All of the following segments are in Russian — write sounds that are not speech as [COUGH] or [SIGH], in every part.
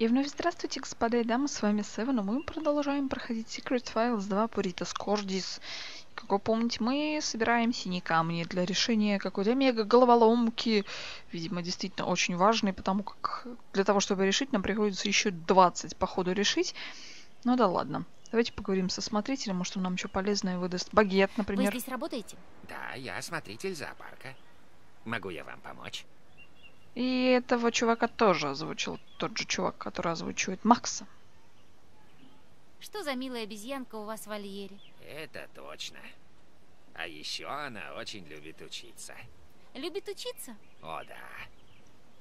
И вновь здравствуйте, господа и дамы, с вами Севен, и мы продолжаем проходить Secret Files 2 Puritas Cordis. Как вы помните, мы собираем синие камни для решения какой-то мега-головоломки. Видимо, действительно очень важной, потому как для того, чтобы решить, нам приходится еще 20 по ходу решить. Ну да ладно. Давайте поговорим со смотрителем, может он нам что полезное выдаст. Багет, например. Вы здесь работаете? Да, я смотритель зоопарка. Могу я вам помочь? И этого чувака тоже озвучил тот же чувак, который озвучивает Макса. Что за милая обезьянка у вас в вольере? Это точно. А еще она очень любит учиться. Любит учиться? О, да.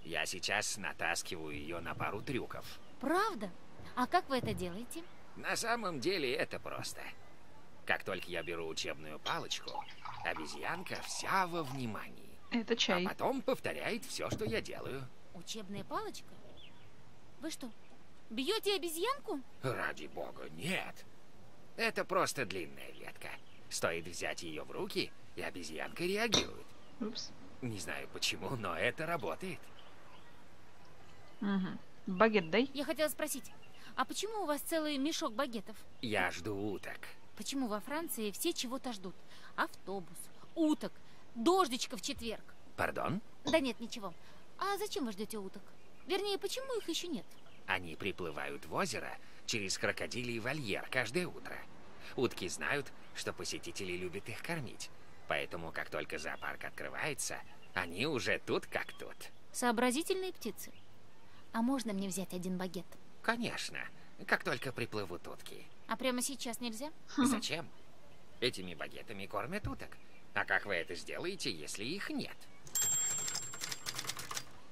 Я сейчас натаскиваю ее на пару трюков. Правда? А как вы это делаете? На самом деле это просто. Как только я беру учебную палочку, обезьянка вся во внимании. Это чай. А потом повторяет все, что я делаю. Учебная палочка? Вы что, бьете обезьянку? Ради бога, нет. Это просто длинная ветка. Стоит взять ее в руки, и обезьянка реагирует. Упс. Не знаю почему, но это работает. Угу. Багет дай. Я хотела спросить, а почему у вас целый мешок багетов? Я жду уток. Почему во Франции все чего-то ждут? Автобус, уток, дождичка в четверг. Пардон? Да нет, ничего. А зачем вы ждете уток? Вернее, почему их еще нет? Они приплывают в озеро через крокодилий вольер каждое утро. Утки знают, что посетители любят их кормить. Поэтому, как только зоопарк открывается, они уже тут как тут. Сообразительные птицы. А можно мне взять один багет? Конечно, как только приплывут утки. А прямо сейчас нельзя? Зачем? Этими багетами кормят уток. А как вы это сделаете, если их нет?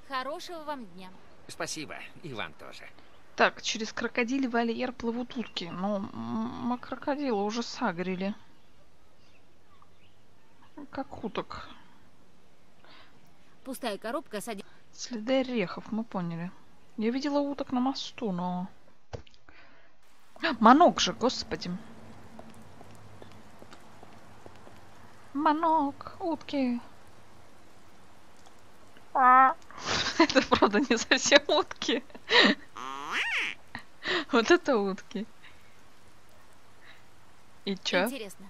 Хорошего вам дня. Спасибо, и вам тоже. Так, через крокодиль вольер плывут утки. Но мы крокодила уже сагрили. Как уток. Пустая коробка с один... Следы орехов, мы поняли. Я видела уток на мосту, но... А, Манок же, господи. Манок, утки. А. Это правда не совсем утки. Вот это утки. И чё? Интересно.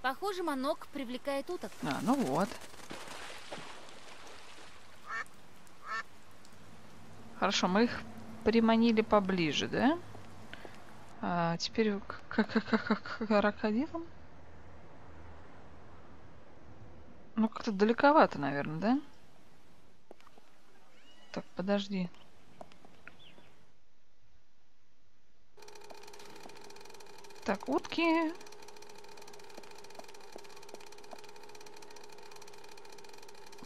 Похоже, манок привлекает уток. А, ну вот. Хорошо, мы их приманили поближе, да? А теперь к, к, к, к, к Ну, как-то далековато, наверное, да? Так, подожди. Так, утки.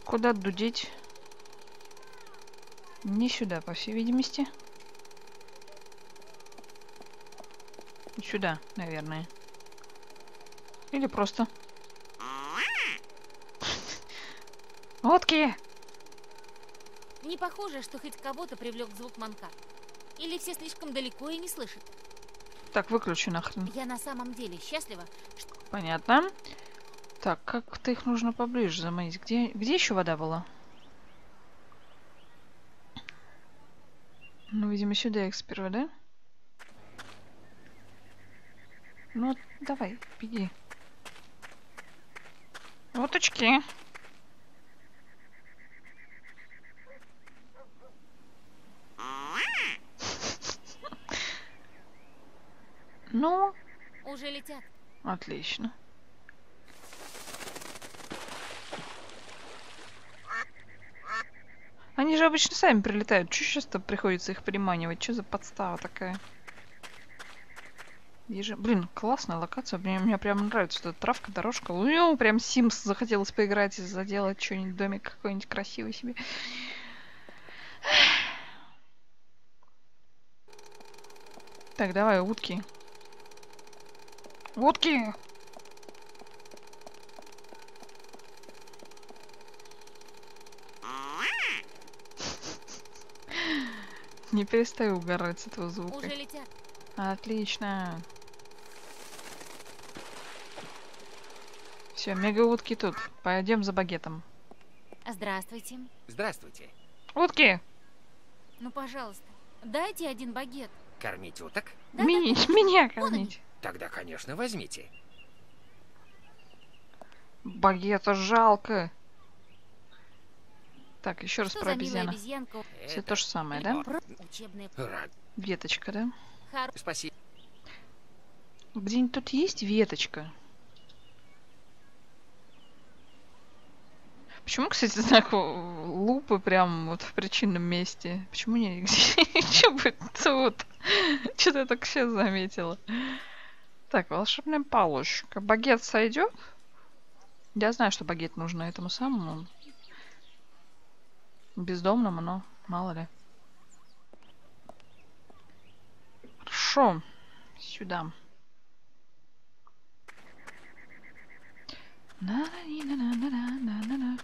Куда дудеть? Не сюда, по всей видимости. Сюда, наверное. Или просто. Утки! Не похоже, что хоть кого-то привлек звук манка. Или все слишком далеко и не слышат. Так, выключи нахрен. Я на самом деле счастлива, что... Понятно. Так, как-то их нужно поближе заманить. Где, где еще вода была? Ну, видимо, сюда их сперва, да? Ну, давай, беги. Уточки. Ну, Уже летят. отлично. Они же обычно сами прилетают. Че сейчас-то приходится их приманивать? Что за подстава такая? Ежи... Блин, классная локация. Мне, мне прям нравится эта травка, дорожка. Ну, прям Sims захотелось поиграть и заделать что-нибудь, домик какой-нибудь красивый себе. Так, давай, утки. Утки! [LAUGHS] Не перестаю угорать с этого звука. Уже летят. Отлично. Все, мега утки тут. Пойдем за багетом. Здравствуйте. Здравствуйте. Утки! Ну, пожалуйста, Дайте один багет. Кормить уток? Да, Ми- да, меня Вон они. кормить. Тогда, конечно, возьмите. Багета жалко. Так, еще раз Что про обезьяна. обезьянка? Все то же самое, да? Рад. Веточка, да? Хар... Спасибо. Где-нибудь тут есть веточка? Почему, кстати, [LAUGHS] знак лупы прям вот в причинном месте? Почему не [LAUGHS] ничего будет тут? Что-то я так сейчас заметила. Так, волшебная палочка. Багет сойдет? Я знаю, что багет нужно этому самому. Бездомному, но мало ли. Хорошо. Сюда. На-на-ни-на-на-на-на-на-на.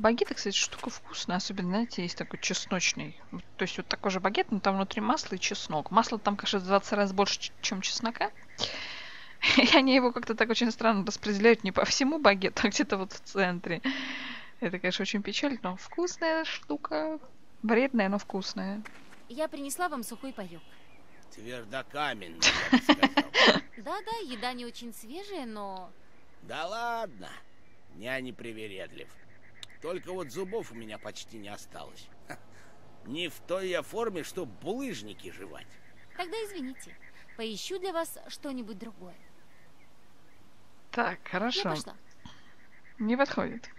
Багеты, кстати, штука вкусная, особенно, знаете, есть такой чесночный. То есть вот такой же багет, но там внутри масло и чеснок. Масло там, конечно, в 20 раз больше, чем чеснока. [LAUGHS] И они его как-то так очень странно распределяют не по всему багету, а где-то вот в центре. Это, конечно, очень печально, но вкусная штука. Вредная, но вкусная. Я принесла вам сухой паёк. Твердокаменный, я бы [LAUGHS] сказал. Да-да, еда не очень свежая, но... Да ладно, я не привередлив. Только вот зубов у меня почти не осталось. Не в той я форме, что булыжники жевать. Тогда извините. Поищу для вас что-нибудь другое. Так, Я хорошо. пошла. Не подходит.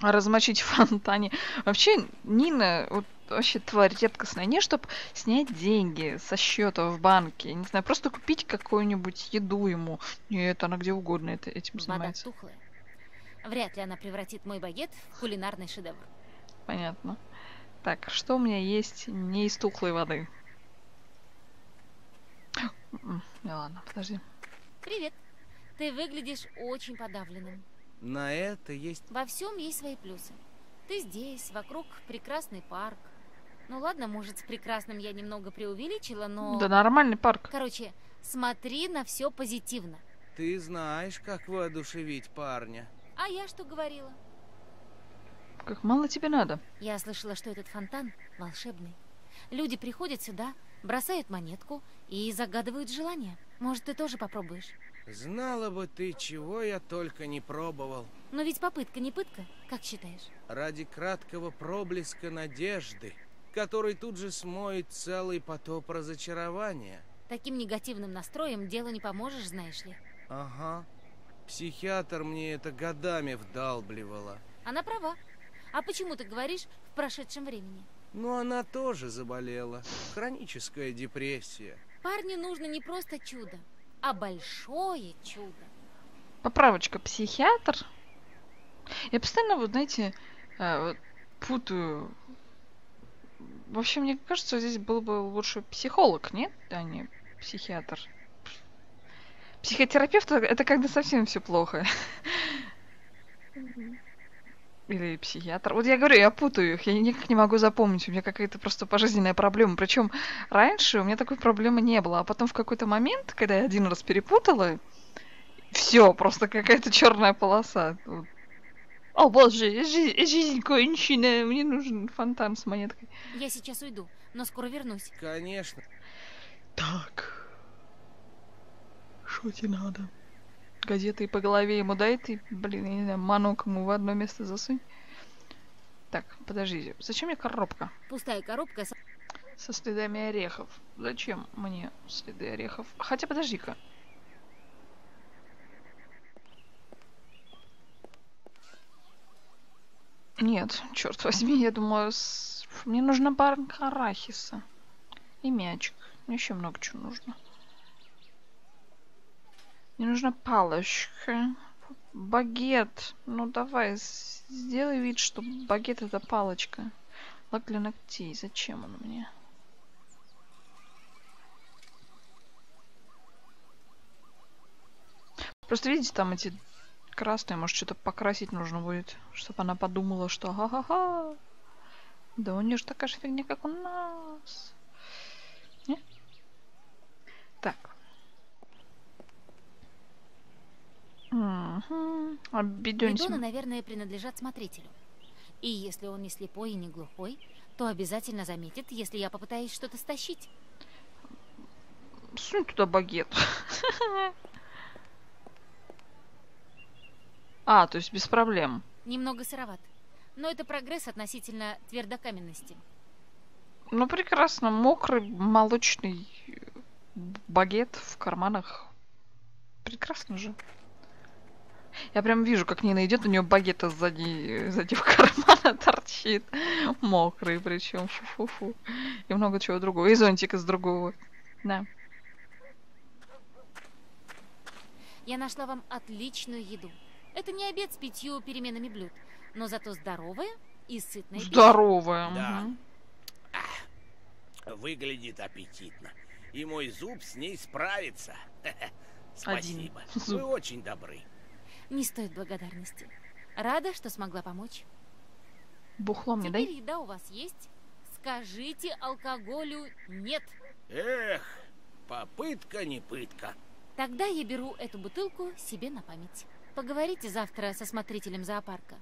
А размочить в фонтане. Вообще, Нина, вот вообще тварь редкостная. Не чтобы снять деньги со счета в банке. Не знаю, просто купить какую-нибудь еду ему. Нет, она где угодно это, этим Вода занимается. тухлая. Вряд ли она превратит мой багет в кулинарный шедевр. Понятно. Так, что у меня есть не из тухлой воды? М, Не, ладно, подожди. Привет. Ты выглядишь очень подавленным. На это есть... Во всем есть свои плюсы. Ты здесь, вокруг прекрасный парк. Ну ладно, может, с прекрасным я немного преувеличила, но... Да нормальный парк. Короче, смотри на все позитивно. Ты знаешь, как воодушевить парня. А я что говорила? Как мало тебе надо. Я слышала, что этот фонтан волшебный. Люди приходят сюда, бросают монетку и загадывают желание. Может, ты тоже попробуешь? Знала бы ты, чего я только не пробовал. Но ведь попытка не пытка, как считаешь? Ради краткого проблеска надежды, который тут же смоет целый потоп разочарования. Таким негативным настроем делу не поможешь, знаешь ли. Ага. Психиатр мне это годами вдалбливала. Она права. А почему ты говоришь в прошедшем времени? Но она тоже заболела. Хроническая депрессия. Парню нужно не просто чудо, а большое чудо. Поправочка, психиатр. Я постоянно, вот знаете, э, путаю. Вообще, мне кажется, здесь был бы лучше психолог, нет? А не психиатр. Психотерапевт это- когда совсем все плохо. Или психиатр. Вот я говорю, я путаю их, я никак не могу запомнить. У меня какая-то просто пожизненная проблема. Причем раньше у меня такой проблемы не было. А потом в какой-то момент, когда я один раз перепутала, все, просто какая-то черная полоса. О боже, жи- жизнь кончена, мне нужен фонтан с монеткой. Я сейчас уйду, но скоро вернусь. Конечно. Так. Что тебе надо? Газеты по голове ему дай ты, блин, я не знаю, манок ему в одно место засунь. Так, подождите, зачем мне коробка Пустая коробка с... со следами орехов? Зачем мне следы орехов? Хотя подожди-ка. Нет, черт возьми, я думаю, с- мне нужна банка арахиса. И мячик. Мне еще много чего нужно. Мне нужна палочка. Багет. Ну давай, сделай вид, что багет это палочка. Лак для ногтей. Зачем он мне? Просто видите, там эти красные, может, что-то покрасить нужно будет, чтобы она подумала, что ха-ха-ха. Да у нее же такая же фигня, как у нас. Не? Так. Мгм. А Бидоны, наверное, принадлежат смотрителю. И если он не слепой и не глухой, то обязательно заметит, если я попытаюсь что-то стащить. Сунь туда багет. [LAUGHS] А, то есть без проблем. Немного сыроват. Но это прогресс относительно твердокаменности. Ну, прекрасно. Мокрый молочный багет в карманах. Прекрасно же. Я прям вижу, как Нина идет, у нее багета сзади, сзади в [LAUGHS] кармана торчит. Мокрый причем. Фу-фу-фу. И много чего другого. И зонтик из другого. Да. Я нашла вам отличную еду. Это не обед с пятью переменами блюд, но зато здоровая и сытная. Здоровая. Да. мгм. Выглядит аппетитно. И мой зуб с ней справится. [LAUGHS] Спасибо. зуб. Вы очень добры. Не стоит благодарности. Рада, что смогла помочь. Бухло мне Теперь дай. еда у вас есть? Скажите алкоголю нет. Эх, попытка не пытка. Тогда я беру эту бутылку себе на память. Поговорите завтра со смотрителем зоопарка.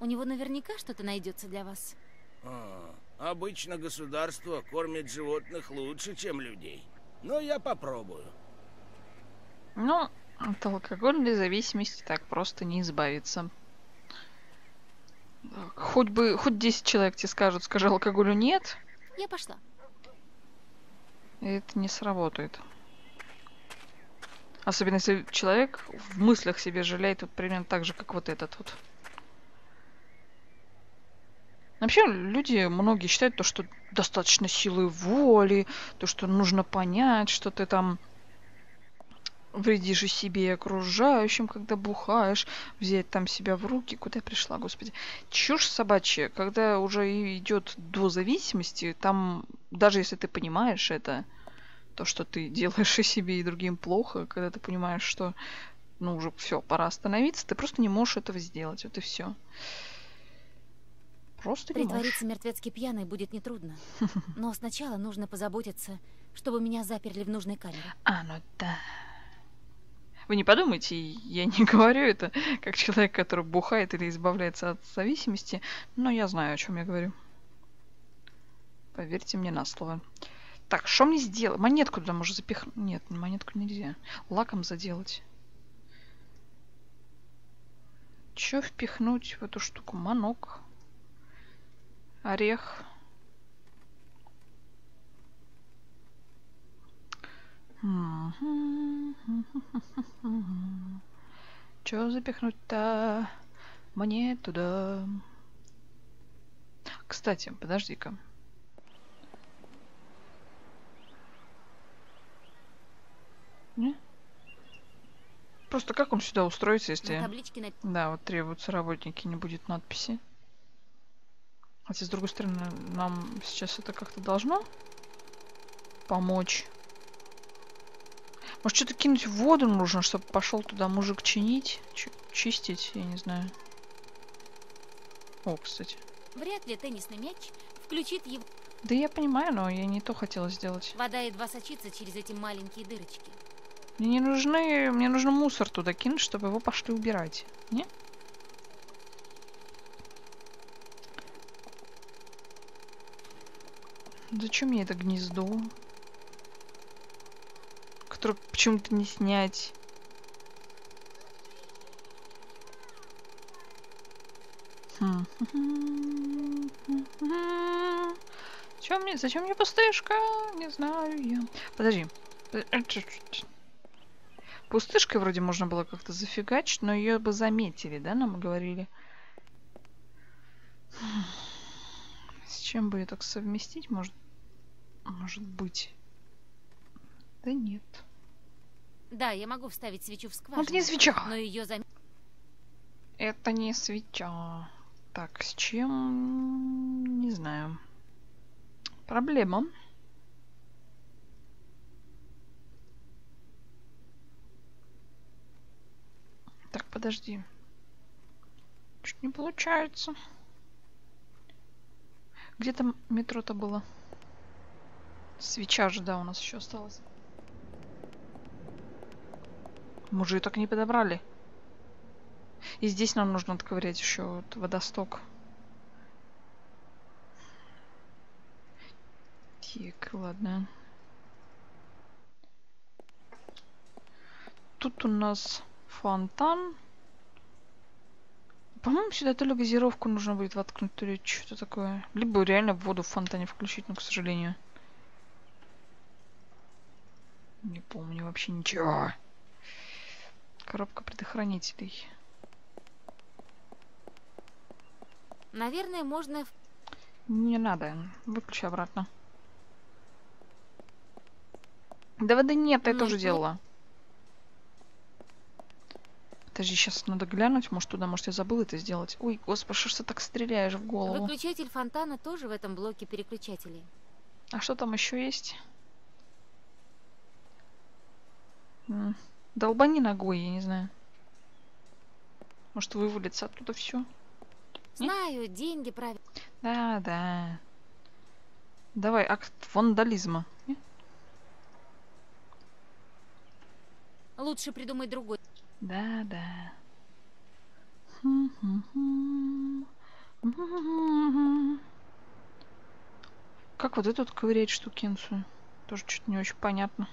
У него наверняка что-то найдется для вас. А, обычно государство кормит животных лучше, чем людей. Но я попробую. Ну, от алкогольной зависимости так просто не избавиться. Хоть бы, хоть 10 человек тебе скажут, скажи алкоголю нет, Я пошла. это не сработает. Особенно если человек в мыслях себе жалеет вот примерно так же, как вот этот вот. Вообще, люди, многие считают то, что достаточно силы воли, то, что нужно понять, что ты там вредишь и себе, и окружающим, когда бухаешь, взять там себя в руки. Куда я пришла, господи? Чушь собачья, когда уже идет до зависимости, там, даже если ты понимаешь это, то, что ты делаешь и себе, и другим плохо, когда ты понимаешь, что ну уже все, пора остановиться, ты просто не можешь этого сделать, вот и все. Просто не можешь. Притвориться мертвецки пьяной будет нетрудно. Но сначала нужно позаботиться, чтобы меня заперли в нужной камере. А, ну да. Вы не подумайте, я не [LAUGHS] говорю это как человек, который бухает или избавляется от зависимости, но я знаю, о чем я говорю. Поверьте мне на слово. Так, что мне сделать? Монетку туда можно запихнуть. Нет, монетку нельзя. Лаком заделать. Че впихнуть в эту штуку? Манок. Орех. Че запихнуть-то мне туда? Кстати, подожди-ка. Просто как он сюда устроится, если... на... Да, вот требуются работники, не будет надписи. Хотя, с другой стороны, нам сейчас это как-то должно помочь. Может, что-то кинуть в воду нужно, чтобы пошел туда мужик чинить, чи- чистить, я не знаю. О, кстати. Вряд ли теннисный мяч включит его. Да я понимаю, но я не то хотела сделать. Вода едва сочится через эти маленькие дырочки. Мне не нужны, мне нужно мусор туда кинуть, чтобы его пошли убирать. Не? Зачем мне это гнездо? Которое почему-то не снять. Хм. Зачем мне, зачем мне пустышка? Не знаю я. Подожди. Пустышкой вроде можно было как-то зафигачить, но ее бы заметили, да, нам говорили. С чем бы ее так совместить, может, может быть? Да нет. Да, я могу вставить свечу в Ну, скважину. это не свеча. Но ее зам... Это не свеча. Так, с чем? Не знаю. Проблема. Так, подожди. Чуть не получается. Где там метро-то было? Свеча же, да, у нас еще осталось. Мужи так не подобрали. И здесь нам нужно отковырять еще вот водосток. Так, ладно. Тут у нас фонтан. По-моему, сюда то ли газировку нужно будет воткнуть, то ли что-то такое. Либо реально воду в фонтане включить, но, к сожалению. Не помню вообще ничего. Коробка предохранителей. Наверное, можно... Не надо. Выключи обратно. Да воды нет, я тоже делала. Подожди, сейчас надо глянуть, может туда, может я забыл это сделать. Ой, господи, что ж ты так стреляешь в голову? Выключатель фонтана тоже в этом блоке переключателей. А что там еще есть? М, Долбани ногой, я не знаю. Может вывалится оттуда все? Нет? Знаю, деньги правят. Да, да. Давай, акт вандализма. Лучше придумать другой. Да, да. Как вот эту вот ковырять штукенцию? Тоже что-то не очень понятно.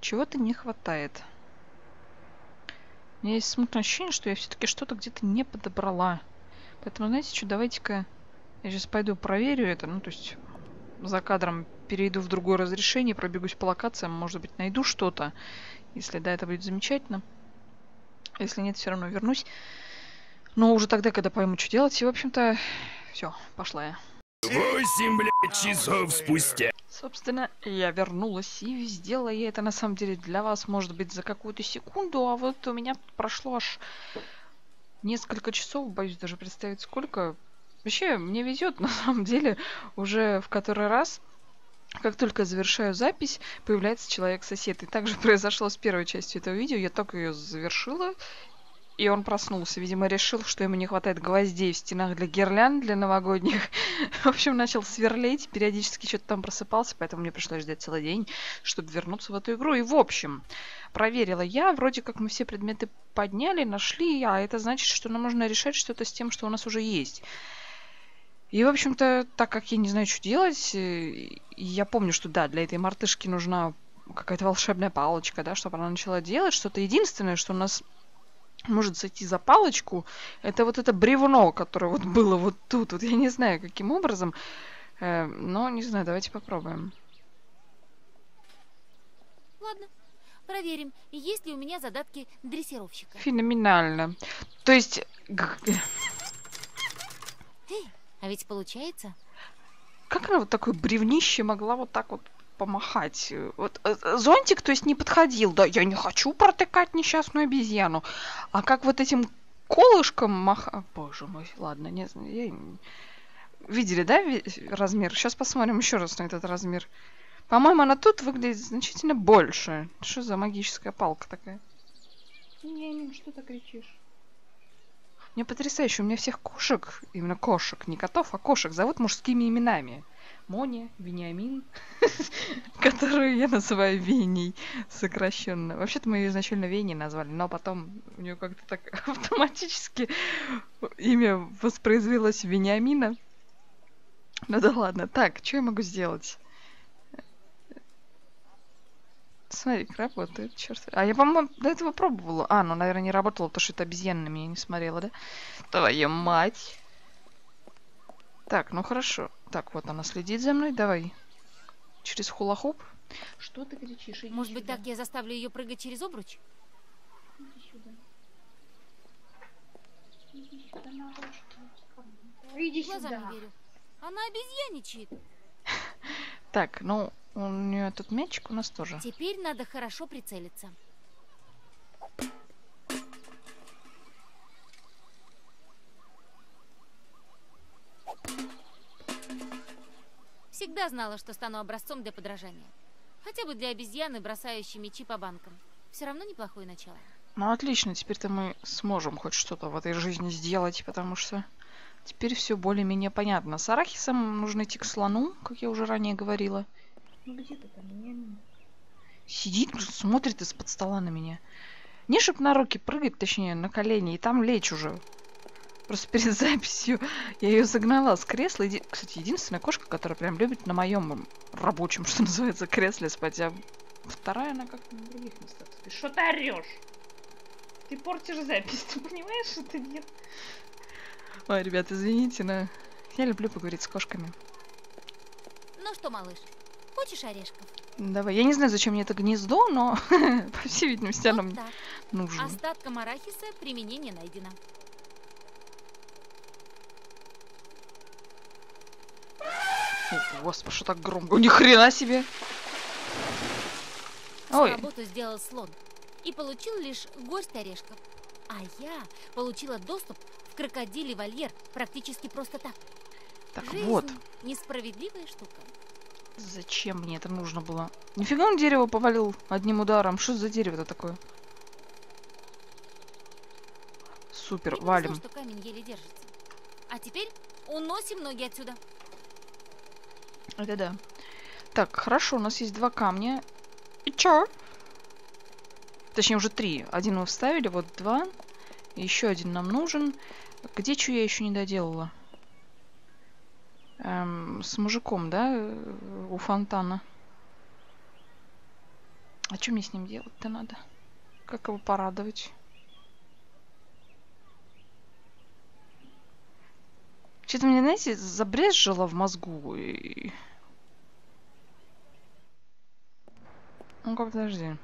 Чего-то не хватает. У меня есть смутное ощущение, что я все-таки что-то где-то не подобрала. Поэтому, знаете что, давайте-ка я сейчас пойду проверю это. Ну, то есть за кадром перейду в другое разрешение, пробегусь по локациям, может быть, найду что-то. Если да, это будет замечательно. Если нет, все равно вернусь. Но уже тогда, когда пойму, что делать. И, в общем-то, все, пошла я. Восемь, блядь, часов спустя. Собственно, я вернулась и сделала я это на самом деле для вас, может быть, за какую-то секунду, а вот у меня прошло аж несколько часов, боюсь даже представить сколько. Вообще, мне везет, [LAUGHS] на самом деле, уже в который раз, как только завершаю запись, появляется человек-сосед. И также [LAUGHS] произошло с первой частью этого видео. Я только ее завершила, и он проснулся. Видимо, решил, что ему не хватает гвоздей в стенах для гирлянд, для новогодних. [LAUGHS] В общем, начал сверлить, периодически что-то там просыпался, поэтому мне пришлось ждать целый день, чтобы вернуться в эту игру. И, в общем, проверила я. Вроде как мы все предметы подняли, нашли, а это значит, что нам нужно решать что-то с тем, что у нас уже есть. И, в общем-то, так как я не знаю, что делать, э, я помню, что да, для этой мартышки нужна какая-то волшебная палочка, да, чтобы она начала делать что-то. Единственное, что у нас может зайти за палочку, это вот это бревно, которое вот было вот тут. Вот я не знаю, каким образом. э, но не знаю, давайте попробуем. Ладно, проверим, есть ли у меня задатки дрессировщика. Феноменально. То есть... Эй, а ведь получается? Как она вот такое бревнище могла вот так вот помахать? Вот э, э, зонтик, то есть, не подходил. Да, я не хочу протыкать несчастную обезьяну. А как вот этим колышком маха... Боже мой, ладно, не знаю. я не- Видели, да, размер? Сейчас посмотрим еще раз на этот размер. По-моему, она тут выглядит значительно больше. Что за магическая палка такая? Не, что ты кричишь? Мне потрясающе, у меня всех кошек, именно кошек, не котов, а кошек, зовут мужскими именами. Моня, Вениамин, [LAUGHS] которую я называю Веней сокращенно. Вообще-то мы ее изначально Веней назвали, но потом у нее как-то так [LAUGHS] автоматически имя воспроизвелось Вениамина. Ну да ладно. Так, что я могу сделать? Смотри, работает, черт. А я, по-моему, до этого пробовала. А, ну, наверное, не работало, потому что это обезьяна на меня не смотрела, да? Твоя мать. Так, ну хорошо. Так, вот она следит за мной. Давай. Через хула-хуп. Что ты кричишь? Иди Может быть, сюда. так я заставлю ее прыгать через обруч? Иди сюда. Иди сюда. Иди сюда. не верю. Она обезьяничает. [LAUGHS] Так, ну, у нее тут мячик у нас тоже. Теперь надо хорошо прицелиться. Всегда знала, что стану образцом для подражания. Хотя бы для обезьяны, бросающей мечи по банкам. Все равно неплохое начало. Ну, отлично, теперь-то мы сможем хоть что-то в этой жизни сделать, потому что теперь все более-менее понятно. С арахисом нужно идти к слону, как я уже ранее говорила. Ну где ты там, Вениамин? Сидит, смотрит из-под стола на меня. Не чтоб на руки прыгать, точнее, на колени, и там лечь уже. Просто перед [LAUGHS] записью я ее загнала с кресла. Еди- Кстати, единственная кошка, которая прям любит на моем рабочем, [LAUGHS] что называется, кресле спать. А вторая, она как-то на других местах спит. Что ты орешь? Ты портишь запись, ты понимаешь это нет? Ой, ребят, извините, но я люблю поговорить с кошками. Ну что, малыш, хочешь орешков? Давай, я не знаю, зачем мне это гнездо, но, [LAUGHS] по всей видимости, оно Вот мне так. нужно. Остаткам арахиса применение найдено. О, господи, что так громко? Ни хрена себе! Ой, работу сделал слон и получил лишь горсть орешков. А я получила доступ в крокодилий вольер практически просто так. так Жизнь вот, несправедливая штука. зачем мне это нужно было? Нифига он дерево повалил одним ударом. Что за дерево-то такое? Супер, повезло, валим. что камень еле держится. А теперь уносим ноги отсюда. Это да. Так, хорошо, у нас есть два камня. И чё? Точнее, уже три. Один мы вставили, вот два. Еще один нам нужен. Где что я еще не доделала? Эм, с мужиком, да? э, У фонтана. А что мне с ним делать-то надо? Как его порадовать? Что-то мне, знаете, забрезжило в мозгу. И... Ну-ка, подожди.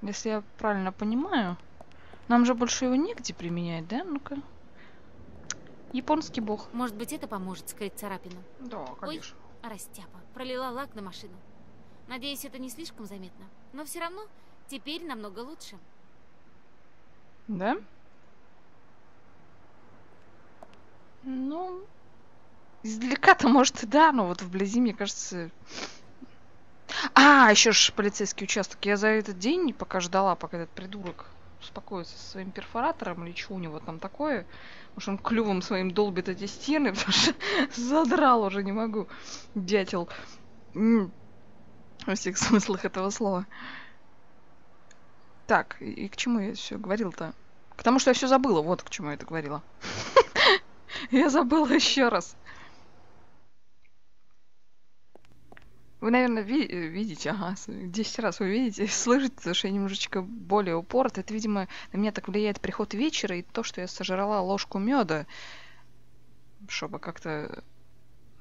Если я правильно понимаю, нам же больше его негде применять, да? Ну-ка. Японский бог. Может быть, это поможет скрыть царапину. Да, конечно. Растяпа. Пролила лак на машину. Надеюсь, это не слишком заметно. Но все равно теперь намного лучше. Да? Ну, издалека-то, [LAUGHS] может, и да, но вот вблизи, мне кажется... А, еще ж полицейский участок. Я за этот день, пока ждала, пока этот придурок успокоится со своим перфоратором или что у него там такое. Что он клювом своим долбит эти стены, [LAUGHS] потому что задрал уже, не могу. Дятел. Во всех смыслах этого слова. Так, и к чему я все говорил-то? К тому, что я все забыла. Вот к чему я это говорила. [LAUGHS] Я забыла еще раз. Вы, наверное, ви- э, видите, ага, с- 10 раз вы видите, [LAUGHS] слышите, потому что я немножечко более упорот. Это, видимо, на меня так влияет приход вечера и то, что я сожрала ложку меда, чтобы как-то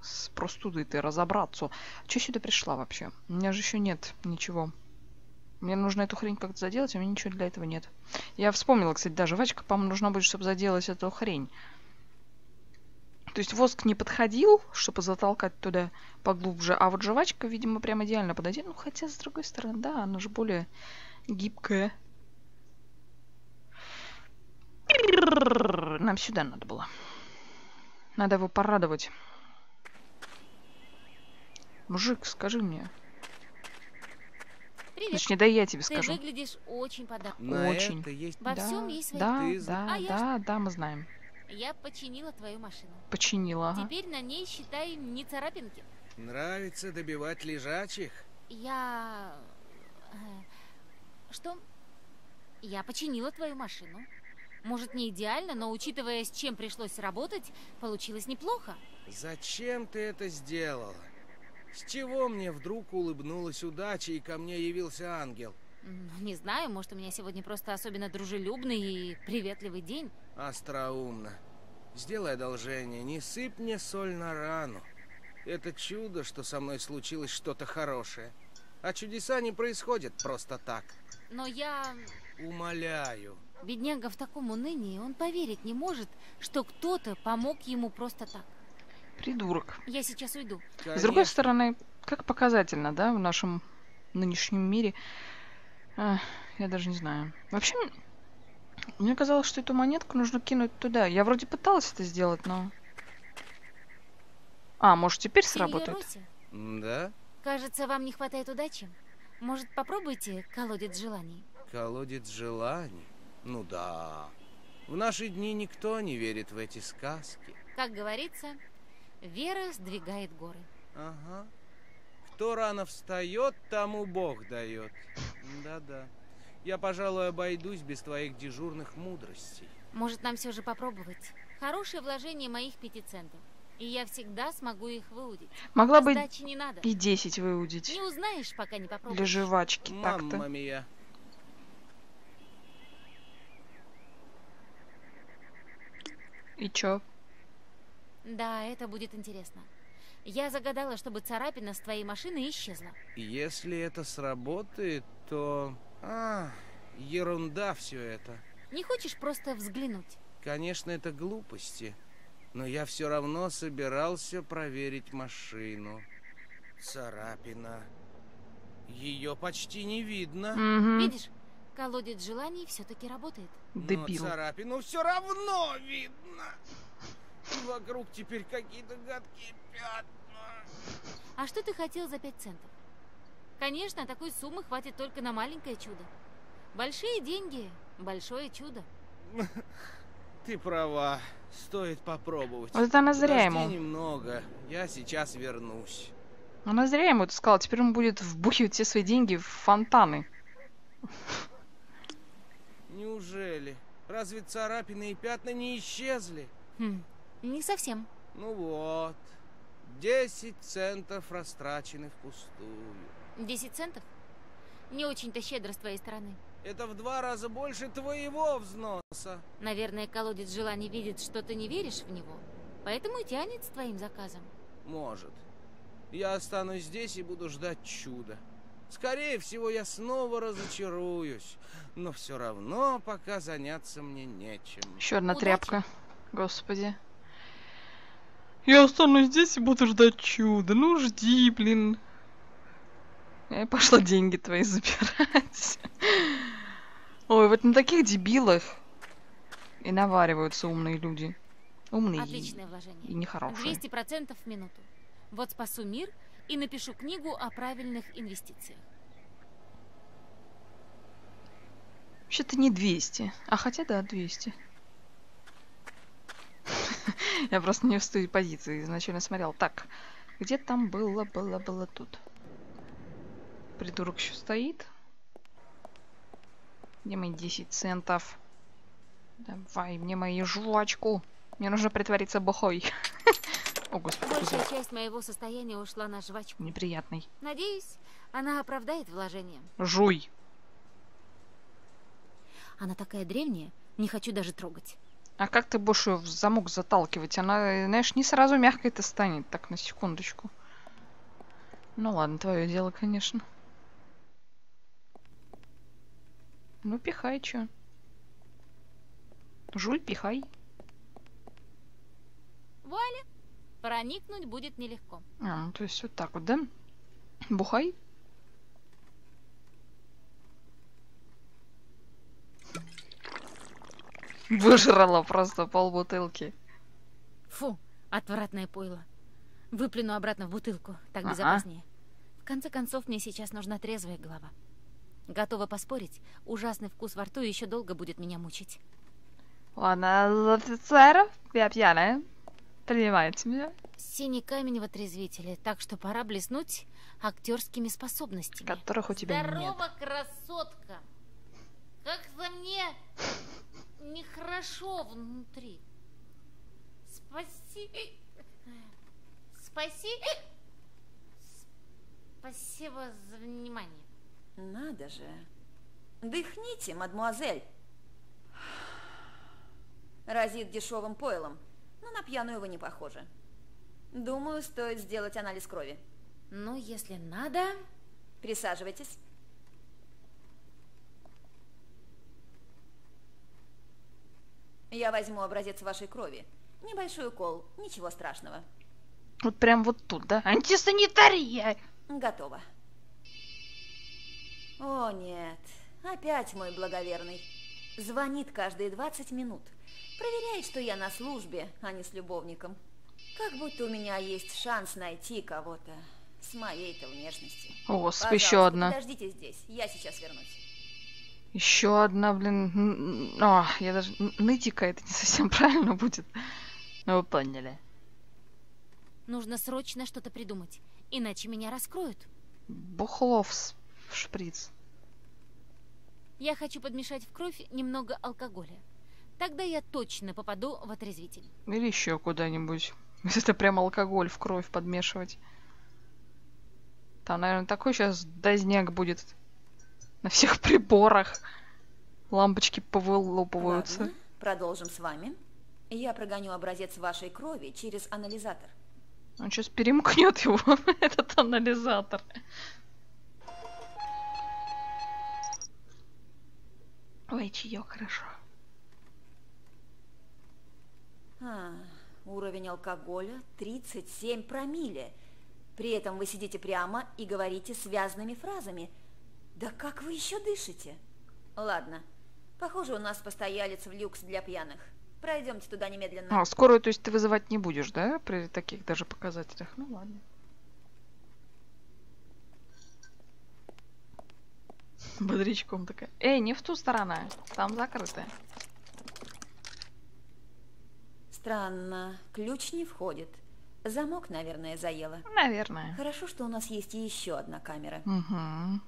с простудой-то разобраться. Че сюда пришла вообще? У меня же еще нет ничего. Мне нужно эту хрень как-то заделать, а у меня ничего для этого нет. Я вспомнила, кстати, да, жвачка, по-моему, нужна будет, чтобы заделать эту хрень. То есть воск не подходил, чтобы затолкать туда поглубже, а вот жвачка, видимо, прям идеально подойдет. Ну, хотя, с другой стороны, да, она же более гибкая. Нам сюда надо было. Надо его порадовать. Мужик, скажи мне. Привет. Точнее, да я тебе Ты скажу. выглядишь очень податливо. На Очень. это есть... Во да, всем есть свои да, Ты да, А я да, да, мы знаем. Я починила твою машину. Починила, ага. Теперь на ней, считай, не царапинки. Нравится добивать лежачих? Я... э, Что? Я починила твою машину. Может, не идеально, но учитывая, с чем пришлось работать, получилось неплохо. Зачем ты это сделала? С чего мне вдруг улыбнулась удача и ко мне явился ангел? М, Не знаю, может, у меня сегодня просто особенно дружелюбный и приветливый день. Остроумно. Сделай одолжение, не сыпь мне соль на рану. Это чудо, что со мной случилось что-то хорошее. А чудеса не происходят просто так. Но я... Умоляю. Бедняга в таком унынии, он поверить не может, что кто-то помог ему просто так. Придурок. Я сейчас уйду. С другой Конечно, стороны, как показательно, да, в нашем нынешнем мире. А, я даже не знаю. Вообще, мне казалось, что эту монетку нужно кинуть туда. Я вроде пыталась это сделать, но... А, может, теперь сработает? Да? кажется, вам не хватает удачи. Может, попробуйте колодец желаний? Колодец желаний? Ну да. В наши дни никто не верит в эти сказки. Как говорится, вера сдвигает горы. Ага. Кто рано встает, тому Бог дает. Да-да. Я, пожалуй, обойдусь без твоих дежурных мудростей. Может, нам все же попробовать? Хорошее вложение моих пяти центов. И я всегда смогу их выудить. Могла А бы не надо. и 10 выудить. Не узнаешь, пока не Для попробуешь. жвачки Мамма так-то. И чё? Да, это будет интересно. Я загадала, чтобы царапина с твоей машины исчезла. Если это сработает, то... А, ерунда все это. Не хочешь просто взглянуть? Конечно, это глупости. Но я все равно собирался проверить машину. Царапина. Ее почти не видно. Угу. Видишь, колодец желаний все-таки работает. Дебил. Но царапину все равно видно. Вокруг теперь какие-то гадкие пятна. А что ты хотел за пять центов? Конечно, такой суммы хватит только на маленькое чудо. Большие деньги, большое чудо. [LAUGHS] Ты права. Стоит попробовать. Вот это она зря Подожди ему. немного. Я сейчас вернусь. Она зря ему это сказала. Теперь он будет вбухивать все свои деньги в фонтаны. Неужели? Разве царапины и пятна не исчезли? Хм, не совсем. Ну вот. 10 центов растрачены впустую. 10 центов? Не очень-то щедро с твоей стороны. Это в два раза больше твоего взноса. Наверное, колодец желаний видит, что ты не веришь в него. Поэтому и тянет с твоим заказом. Может. Я останусь здесь и буду ждать чуда. Скорее всего, я снова разочаруюсь. Но все равно пока заняться мне нечем. Еще одна Удачи. тряпка. Господи. Я останусь здесь и буду ждать чуда. Ну жди, блин. Я пошла деньги твои забирать. Ой, вот на таких дебилах и навариваются умные люди. Умные Отличное и вложение. нехорошие. 200% в минуту. Вот спасу мир и напишу книгу о правильных инвестициях. Вообще-то не 200. А хотя да, 200. [LAUGHS] Я просто не в той позиции изначально смотрел. Так, где там было, было, было тут? Придурок еще стоит. Где мои 10 центов? Давай мне мою жвачку. Мне нужно притвориться бухой. [LAUGHS] О, господи, Большая часть моего состояния ушла на жвачку. неприятный. Надеюсь, она оправдает вложение. Жуй. Она такая древняя, не хочу даже трогать. А как ты будешь ее в замок заталкивать? Она, знаешь, не сразу мягкой-то станет. Так, на секундочку. Ну ладно, твое дело, конечно. Ну, пихай, чё. Жуль, пихай. Вуаля! Проникнуть будет нелегко. А, ну то есть вот так вот, да? Бухай. Выжрала просто полбутылки. Фу, отвратное пойло. Выплюну обратно в бутылку, так Ага. безопаснее. В конце концов, мне сейчас нужна трезвая голова. Готова поспорить, ужасный вкус во рту еще долго будет меня мучить. Ладно, офицер, я пьяная. Принимайте меня. Синий камень в отрезвителе, так что пора блеснуть актерскими способностями. Которых у тебя нет. Здорово, красотка! Как-то мне нехорошо внутри. Спаси... Спаси... Спасибо за внимание. Надо же. Дыхните, мадмуазель. Разит дешевым пойлом, но на пьяную вы не похожи. Думаю, стоит сделать анализ крови. Ну, если надо... Присаживайтесь. Я возьму образец вашей крови. Небольшой укол, ничего страшного. Вот прям вот тут, да? Антисанитария! Готово. О, нет. Опять мой благоверный. Звонит каждые 20 минут. Проверяет, что я на службе, а не с любовником. Как будто у меня есть шанс найти кого-то с моей-то внешностью. О, господи, Пожалуйста, еще одна. подождите здесь, я сейчас вернусь. Еще одна, блин. н- А, я даже... Нытика это не совсем [LAUGHS] правильно будет. Ну, вы поняли. Нужно срочно что-то придумать, иначе меня раскроют. Бухлов в шприц. Я хочу подмешать в кровь немного алкоголя. Тогда я точно попаду в отрезвитель. Или еще куда-нибудь. [LAUGHS] Если это прям алкоголь в кровь подмешивать. Там, наверное, такой сейчас дозняк будет на всех [LAUGHS] приборах. Лампочки повылопываются. Ладно, продолжим с вами. Я прогоню образец вашей крови через анализатор. Он сейчас перемкнет его, [LAUGHS] этот анализатор. Ой, чаек хорошо. А, уровень алкоголя 37 промилле. При этом вы сидите прямо и говорите связанными фразами. Да как вы еще дышите? Ладно, похоже, у нас постоялец в люкс для пьяных. Пройдемте туда немедленно. А, скорую, то есть ты вызывать не будешь, да? При таких даже показателях. Ну ладно. [LAUGHS] Бодрячком такая. Эй, не в ту сторону. Там закрыто. Странно, ключ не входит. Замок, наверное, заело. Наверное. Хорошо, что у нас есть еще одна камера. Угу.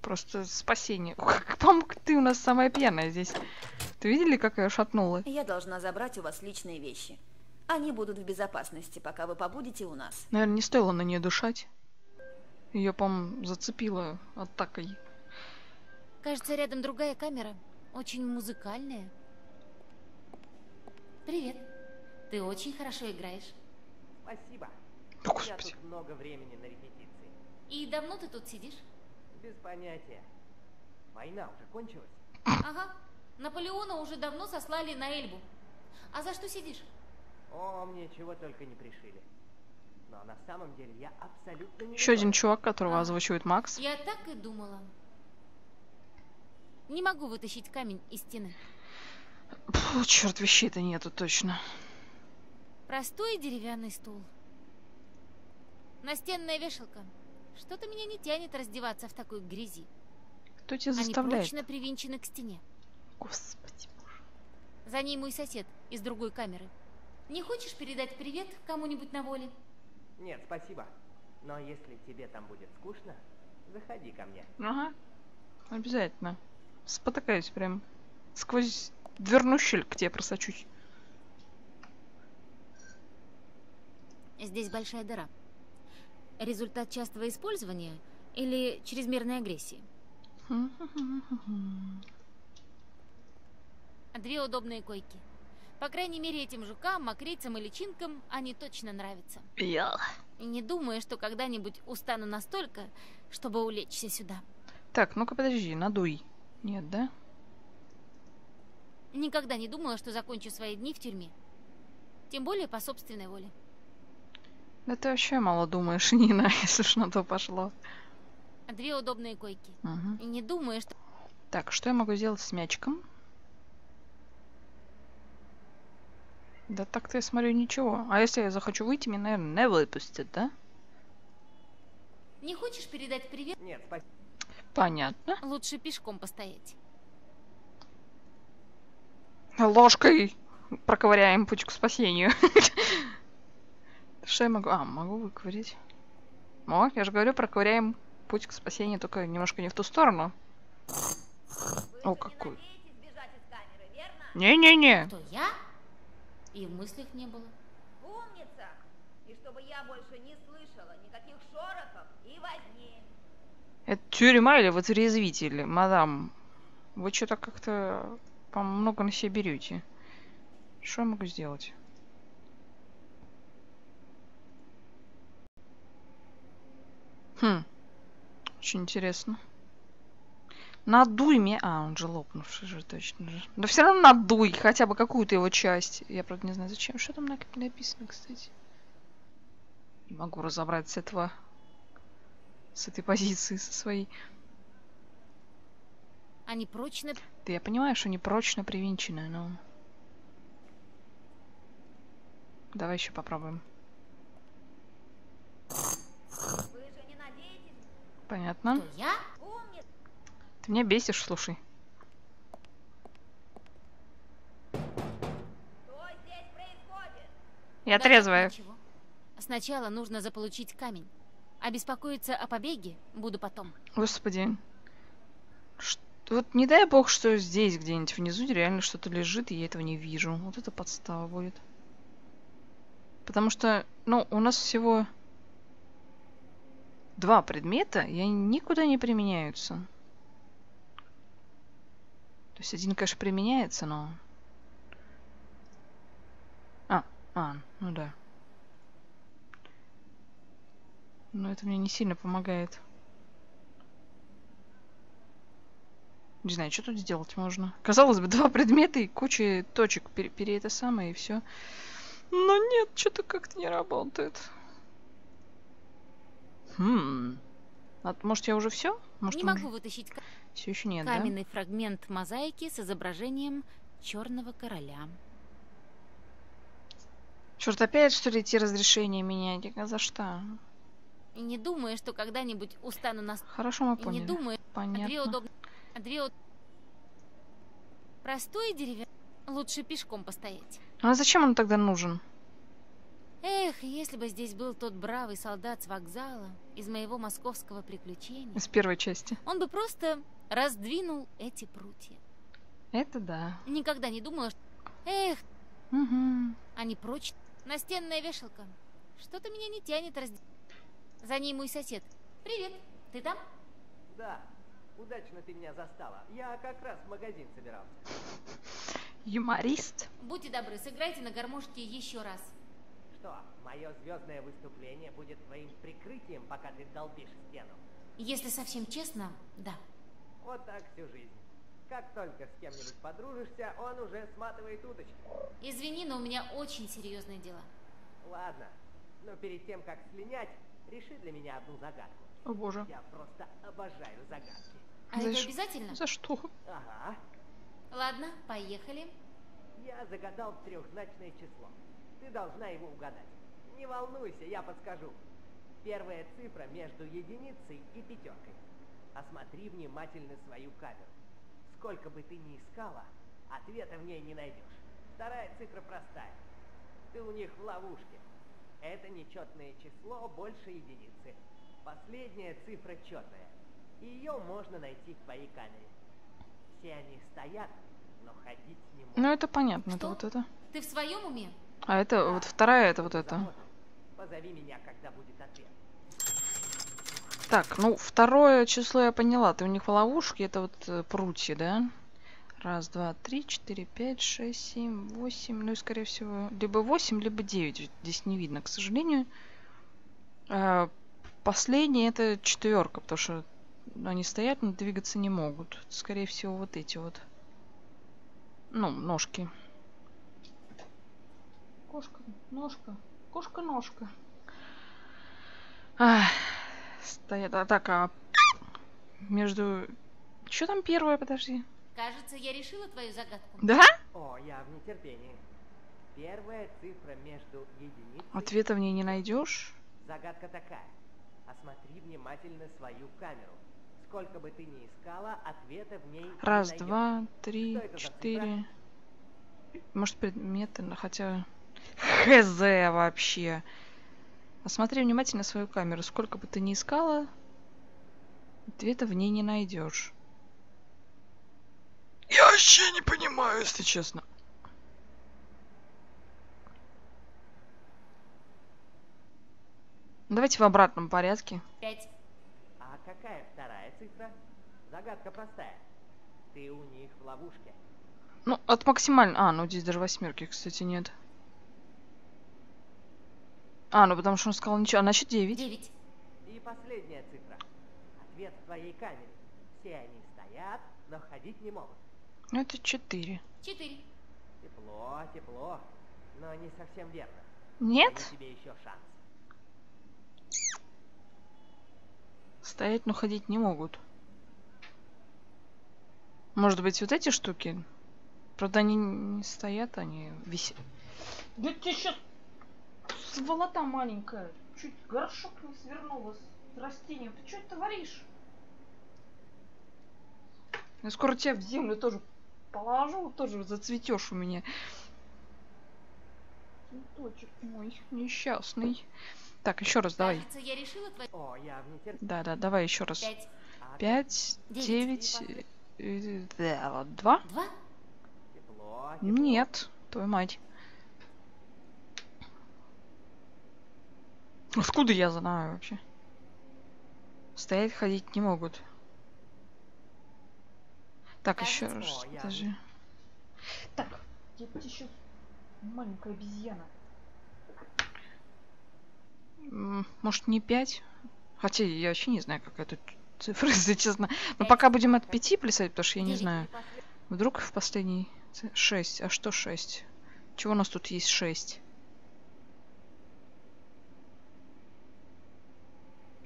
Просто спасение. [LAUGHS] Как помог ты у нас самая пьяная здесь. Ты видели, как я шатнула? Я должна забрать у вас личные вещи. Они будут в безопасности, пока вы побудете у нас. Наверное, не стоило на нее дышать. Ее, по-моему, зацепило атакой. Кажется, рядом другая камера. Очень музыкальная. Привет. Ты очень хорошо играешь. Спасибо. О, Я Господи. тут много времени на репетиции. И давно ты тут сидишь? Без понятия. Война уже кончилась? Ага. Наполеона уже давно сослали на Эльбу. А за что сидишь? О, мне чего только не пришили. Но на самом деле я абсолютно не Еще один чувак, которого А. озвучивает Макс. Я так и думала. Не могу вытащить камень из стены. Фу, черт, вещей-то нету точно. Простой деревянный стул. Настенная вешалка. Что-то меня не тянет раздеваться в такой грязи. Кто тебя Они заставляет? прочно привинчены к стене. Господи боже. За ней мой сосед из другой камеры. Не хочешь передать привет кому-нибудь на воле? Нет, спасибо. Но если тебе там будет скучно, заходи ко мне. Ага. Обязательно. Спотыкаюсь прям. Сквозь дверную щель к тебе просочусь. Здесь большая дыра. Результат частого использования или чрезмерной агрессии? [LAUGHS] Две удобные койки. По крайней мере, этим жукам, мокрицам и личинкам они точно нравятся. Я. И не думаю, что когда-нибудь устану настолько, чтобы улечься сюда. Так, ну-ка подожди, надуй. Нет, да? Никогда не думала, что закончу свои дни в тюрьме. Тем более по собственной воле. Да ты вообще мало думаешь, [LAUGHS] Нина, если уж на то пошло. Две удобные койки. И не думаю, что... Так, что я могу сделать с мячиком? Да так-то я смотрю ничего. А если я захочу выйти, меня, наверное, не выпустят, да? Не хочешь передать привет? Нет, спасибо. Понятно. Лучше пешком постоять. Ложкой проковыряем путь к спасению. Что я могу? А, могу выковырять. О, я же говорю, проковыряем путь к спасению, только немножко не в ту сторону. О, какой. Не-не-не. Кто, я? И в мыслях не было. Умница! И чтобы я больше не слышала Это тюрьма или вытрезвитель, мадам? Вы что-то как-то по-моему, много на себя берете. Что я могу сделать? Хм. Очень интересно. Надуй меня. А, он же лопнувший же, точно же. Да все равно надуй хотя бы какую-то его часть. Я, правда, не знаю, зачем. Что там на- написано, кстати? Не могу разобрать с этого... С этой позиции, со своей. Они прочно... Да я понимаю, что не прочно привинчены, но... Давай еще попробуем. Понятно. Я? Ты меня бесишь, слушай. Я Да трезвая. Сначала нужно заполучить камень. А беспокоиться о побеге буду потом. Господи. Что Вот не дай бог, что здесь где-нибудь внизу реально что-то лежит, и я этого не вижу. Вот это подстава будет. Потому что, ну, у нас всего два предмета, и они никуда не применяются. То есть один, конечно, применяется, но... А, а, ну да. Но это мне не сильно помогает. Не знаю, что тут сделать можно. Казалось бы, [LAUGHS] два предмета и куча точек пере, пере это самое, и все. Но нет, что-то как-то не работает. Хм. А, может, я уже все? Может, Не могу вытащить Все еще нет, каменный фрагмент мозаики с изображением черного короля. да? Черт, опять что ли эти разрешения менять? А за что? И не думаю, что когда-нибудь устану на... Хорошо, мы И не поняли. думаю, Понятно. две удобные... Две уд- Простой деревянный. Лучше пешком постоять. А зачем он тогда нужен? Эх, если бы здесь был тот бравый солдат с вокзала из моего московского приключения, Из первой части. он бы просто раздвинул эти прутья. Это да. Никогда не думала, что... Эх, Угу. они прочь. Настенная вешалка. Что-то меня не тянет разд... За ней мой сосед. Привет, ты там? Да, удачно ты меня застала. Я как раз в магазин собирался. [LAUGHS] Юморист. Будьте добры, сыграйте на гармошке еще раз. Что, мое звездное выступление будет твоим прикрытием, пока ты долбишь стену? Если совсем честно, да. Вот так всю жизнь. Как только с кем-нибудь подружишься, он уже сматывает удочки. Извини, но у меня очень серьезные дела. Ладно, но перед тем, как слинять, реши для меня одну загадку. О боже. Я просто обожаю загадки. А За это ш- обязательно? За что? Ага. Ладно, поехали. Я загадал трехзначное число. Ты должна его угадать. Не волнуйся, я подскажу. Первая цифра между единицей и пятеркой. Осмотри внимательно свою камеру. Сколько бы ты ни искала, ответа в ней не найдешь. Вторая цифра простая. Ты у них в ловушке. Это нечетное число больше единицы. Последняя цифра четная. Ее можно найти в твоей камере. Все они стоят, но ходить не могут. Ну, это понятно, это Что? вот это. Ты в своем уме? А это вот вторая, это вот это. Позови меня, когда будет ответ. Так, ну, второе число я поняла. Ты у них в ловушке, это вот э, прутья, да? Раз, два, три, четыре, пять, шесть, семь, восемь. Ну и, скорее всего, либо восемь, либо девять. Здесь не видно, к сожалению. А, последнее это четверка, потому что они стоят, но двигаться не могут. Скорее всего, вот эти вот. Ну, ножки. Кошка, ножка. Кошка-ножка. Ах, стоят. А так, а между... Что там первое, подожди? Кажется, я решила твою загадку. Да? О, я в нетерпении. Первая цифра между единицей... Ответа в ней не найдешь. Загадка такая. Осмотри внимательно свою камеру. Сколько бы ты ни искала, ответа в ней не Раз, найдешь. два, три, четыре. Может, предметы, но хотя... Хз вообще. Осмотри внимательно свою камеру. Сколько бы ты ни искала, ответа в ней не найдешь. Я вообще не понимаю, если честно. Давайте в обратном порядке. Пять. А какая вторая цифра? Загадка простая. Ты у них в ловушке. Ну, от максимально... А, ну здесь даже восьмерки, кстати, нет. А, ну потому что он сказал ничего. А значит 9. Девять. И последняя цифра. Ответ в твоей камере. Все они стоят, но ходить не могут. Ну это 4. Четыре. Тепло, тепло. Но не совсем верно. Нет? Даю тебе еще шанс. Стоять, но ходить не могут. Может быть, вот эти штуки? Правда, они не стоят, они висят. Да ты сейчас сволота маленькая. Чуть горшок не свернула с растением. Ты что это творишь? Я скоро тебя в землю тоже положу, тоже зацветешь у меня. Цветочек мой несчастный. Так, еще раз, давай. Да, да, давай еще раз. Пять. Девять. э, Да, вот два? Нет, твою мать. Откуда я знаю вообще? Стоять, ходить не могут. Так, еще раз, подожди. Так, я еще маленькая обезьяна. Может, не 5? Хотя я вообще не знаю, какая тут цифра, [LAUGHS] если честно. Но пока будем от 5 плясать, потому что я не знаю. Вдруг в последний... 6. А что 6? Чего у нас тут есть 6?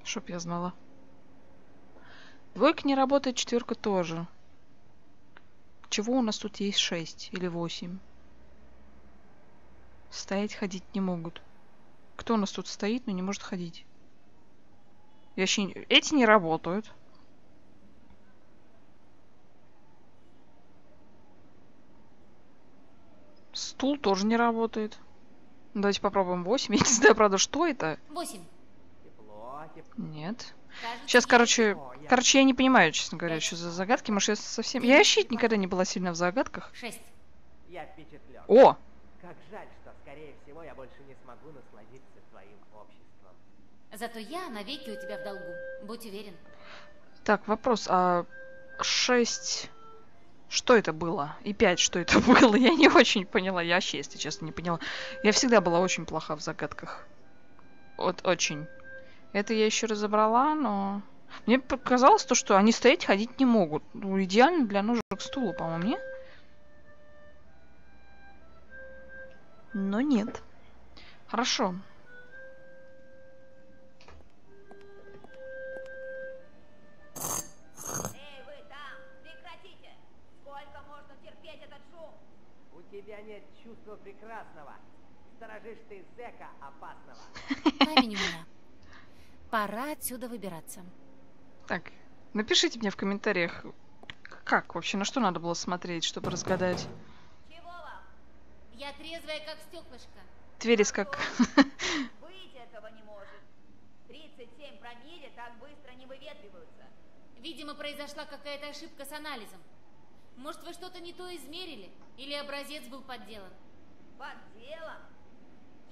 Чтоб я знала. Двойка не работает, четверка тоже. Чего у нас тут есть 6 или 8? Стоять, ходить не могут. Кто у нас тут стоит, но не может ходить? Я вообще не- Эти не работают. Стул тоже не работает. Давайте попробуем 8. [LAUGHS] Я не знаю, правда, что это. Восемь. Тепло, тепло. Нет. Сейчас, короче, короче, я не понимаю, честно говоря, что за загадки. Может, я совсем... Я вообще никогда не была сильно в загадках. Шесть. Я впечатлен. О! Как жаль, что, скорее всего, я больше не смогу насладиться твоим обществом. Зато я навеки у тебя в долгу. Будь уверен. Так, вопрос, а 6... Что это было? И 5, что это [LAUGHS] было? Я не очень поняла. Я вообще, если честно, не поняла. Я всегда была очень плоха в загадках. Вот очень. Это я еще разобрала, но... Мне показалось то, что они стоять, ходить не могут. Ну, идеально для ножек стула, по-моему, не? Но нет. Хорошо. Эй, вы там! Прекратите! Сколько можно терпеть этот шум? У тебя нет чувства прекрасного. Сторожишь ты зэка опасного. Пора отсюда выбираться. Так, напишите мне в комментариях, как вообще, на что надо было смотреть, чтобы разгадать. Чего вам? Я трезвая, как стеклышко. Тверис как... Быть этого не может. 37 промилле так быстро не выветриваются. Видимо, произошла какая-то ошибка с анализом. Может, вы что-то не то измерили? Или образец был подделан? Под делом?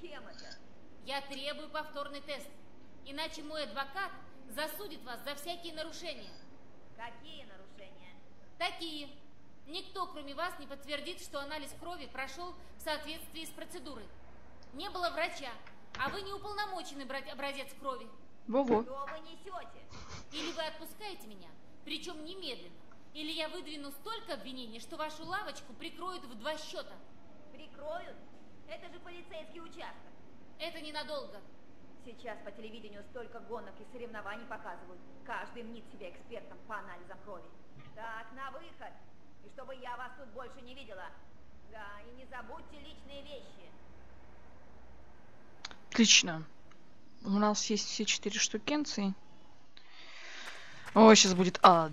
Кем это? Я требую повторный тест. Иначе мой адвокат засудит вас за всякие нарушения. Какие нарушения? Такие. Никто, кроме вас, не подтвердит, что анализ крови прошел в соответствии с процедурой. Не было врача, а вы не уполномочены брать образец крови. Во-во. Что вы несете? Или вы отпускаете меня, причем немедленно. Или я выдвину столько обвинений, что вашу лавочку прикроют в два счета. Прикроют? Это же полицейский участок. Это ненадолго. Сейчас по телевидению столько гонок и соревнований показывают. Каждый мнит себя экспертом по анализам крови. Так, на выход. И чтобы я вас тут больше не видела. Да, и не забудьте личные вещи. Отлично. У нас есть все четыре штукенции. Ой, сейчас будет ад.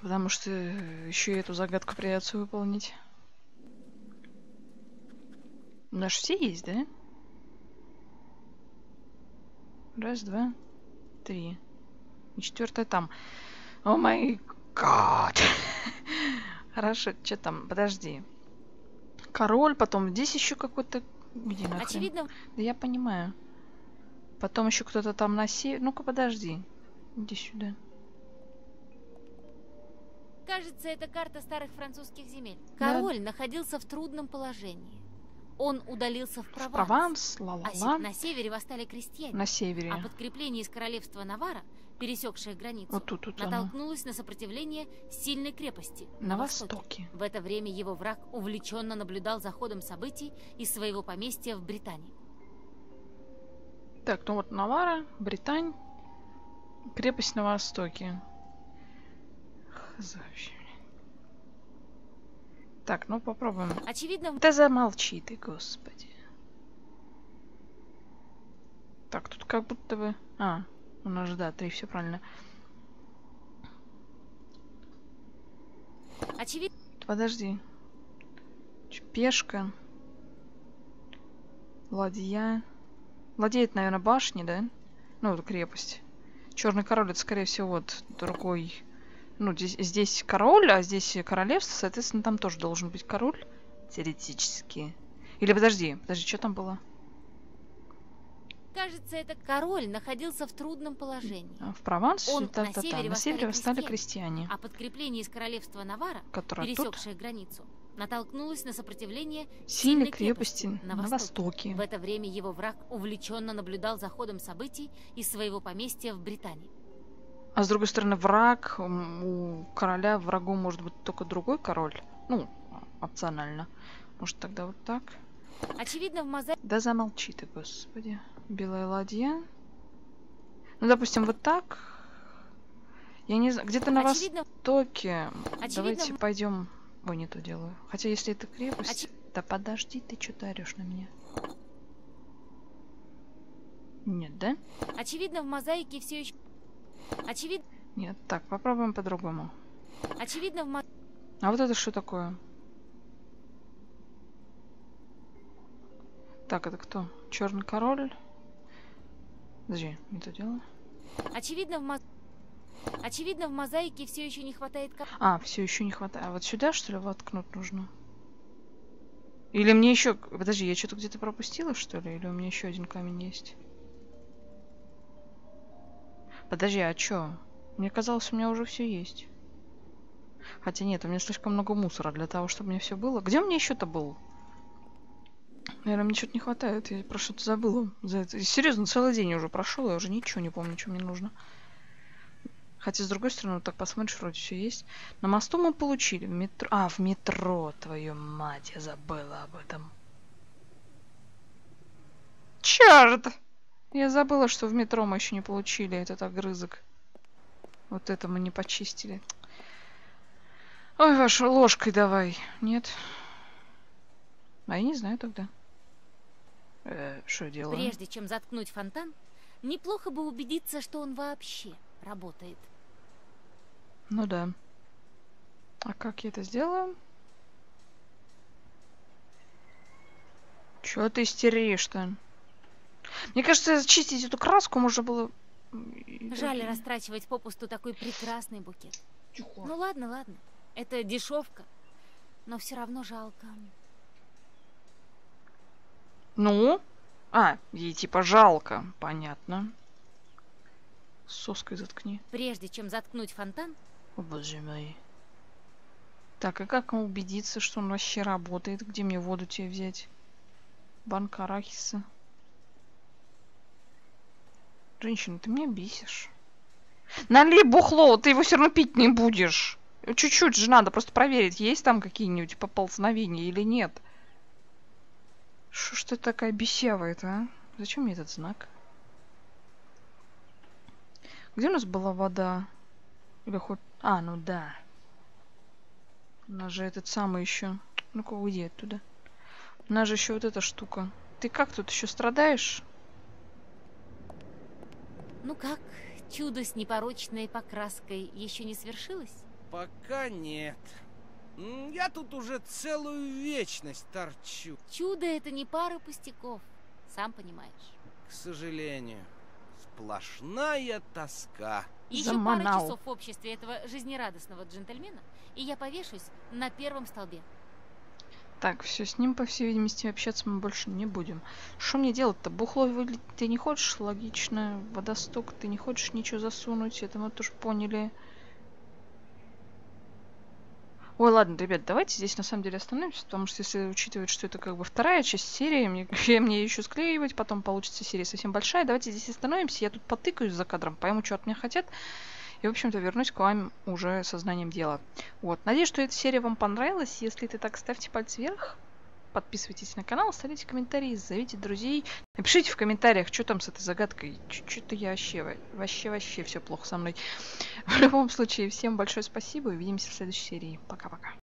Потому что еще и эту загадку придется выполнить. У нас все есть, да? Раз, два, три. И четвертая там. О май гад. [LAUGHS] Хорошо, что там? Подожди. Король, потом здесь еще какой-то... Где нахрен? Очевидно, Да я понимаю. Потом еще кто-то там на север. Ну-ка, подожди. Иди сюда. кажется, это карта старых французских земель. Да. Король находился в трудном положении. Он удалился в В Прованс. Прованс, А ла-ла-ла. се- на севере восстали крестьяне. На севере. А подкрепление из королевства Навара, пересекшее границу, Вот тут, тут оно. натолкнулось на сопротивление сильной крепости На востоке. В это время его враг увлеченно наблюдал за ходом событий из своего поместья в Британии. Так, ну вот Навара, Британь, крепость на востоке. Хз вообще. Так, ну попробуем. Очевидно, Да замолчи ты, господи. Так, тут как будто бы... А, у нас же, да, три, все правильно. очевидно, Подожди. Пешка. Ладья. Это, наверное, башни, да? Ну, вот крепость. Черный король это, скорее всего, вот другой Ну, здесь, здесь король, а здесь королевство, соответственно, там тоже должен быть король. Теоретически. Или подожди, подожди, что там было? Кажется, этот король находился в трудном положении. А, В Провансе, Он та, на та, та. севере на севере восстали крестьяне. А подкрепление из королевства Навара, которые тут пересекшее границу, натолкнулось на сопротивление сильной крепости на востоке. востоке. В это время его враг увлеченно наблюдал за ходом событий из своего поместья в Британии. А с другой стороны, враг, у короля врагом может быть только другой король. Ну, опционально. Может, тогда вот так? Очевидно, в мозаике Да замолчи ты, господи. Белая ладья. Ну, допустим, вот так. Я не знаю, где-то на Очевидно- востоке. Очевидно, Давайте пойдем. Ой, не то делаю. Хотя, если это крепость... Очи- Да подожди, ты что-то орешь на меня. Нет, да? очевидно, в мозаике все еще... Очевидно, Нет. Так, попробуем по-другому. очевидно, в А вот это что такое? Так, это кто? Черный король? Подожди, не то дело. очевидно, в мо- Очевидно, в мозаике все еще не хватает А, все еще не хватает. А вот сюда, что ли, воткнуть нужно? Или мне еще... Подожди, я что-то где-то пропустила, что ли? Или у меня еще один камень есть? Подожди, а чё? Мне казалось, у меня уже все есть. Хотя нет, у меня слишком много мусора для того, чтобы меня все было. Где меня еще-то был? Наверное, мне что-то не хватает. Я про что-то забыла. За это. Серьезно, целый день уже прошел, я уже ничего не помню, что мне нужно. Хотя, с другой стороны, вот так посмотришь, вроде все есть. На мосту мы получили. В метро... А, в метро, твою мать, я забыла об этом. Черт! Я забыла, что в метро мы еще не получили этот огрызок. Вот это мы не почистили. Ой, вашей ложкой давай. Нет? А я не знаю тогда. Э, что я делаю? Прежде чем заткнуть фонтан, неплохо бы убедиться, что он вообще работает. Ну да. А как я это сделаю? Чё ты истеришь-то? Мне кажется, чистить эту краску можно было... и Жаль растрачивать попусту такой прекрасный букет. Тихо. Ну ладно, ладно. Это дешевка. Но все равно жалко. Ну? А, ей типа жалко. Понятно. Соской заткни. Прежде чем заткнуть фонтан, О, боже мой. Так, а как убедиться, что он вообще работает? Где мне воду тебе взять? Банк арахиса. Женщина, ты меня бесишь. Налей бухло, ты его все равно пить не будешь. Чуть-чуть же надо просто проверить, есть там какие-нибудь поползновения или нет. Что ж ты такая бесевая-то, а? Зачем мне этот знак? Где у нас была вода? Или хоть... А, ну да. У нас же этот самый еще. Ну-ка, уйди оттуда. У нас же еще вот эта штука. Ты как тут еще страдаешь? Ну как, чудо с непорочной покраской еще не свершилось? Пока нет. Я тут уже целую вечность торчу, Чудо это не пара пустяков, сам понимаешь. к сожалению. Сплошная тоска. Еще Заманал. пара часов в обществе этого жизнерадостного джентльмена, и я повешусь на первом столбе. Так, все, с ним, по всей видимости, общаться мы больше не будем. Что мне делать-то? Бухло вылить ты не хочешь? Логично. Водосток ты не хочешь ничего засунуть? Это мы тоже поняли. Ой, ладно, ребят, давайте здесь на самом деле остановимся, потому что если учитывать, что это как бы вторая часть серии, мне, [LAUGHS] мне еще склеивать, потом получится серия совсем большая. Давайте здесь остановимся, я тут потыкаюсь за кадром, пойму, что от меня хотят. И, в общем-то, вернусь к вам уже сознанием дела. Вот. Надеюсь, что эта серия вам понравилась. Если это так, ставьте палец вверх. Подписывайтесь на канал, оставляйте комментарии, зовите друзей. Напишите в комментариях, что там с этой загадкой. Что-то я вообще, вообще, вообще все плохо со мной. [LAUGHS] В любом случае, всем большое спасибо. Увидимся в следующей серии. Пока-пока.